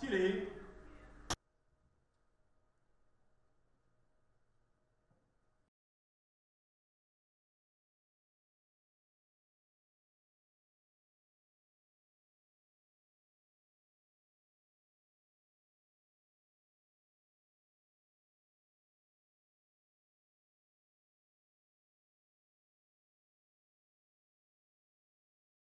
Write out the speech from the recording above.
tirei.